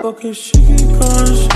Okay, she keep going,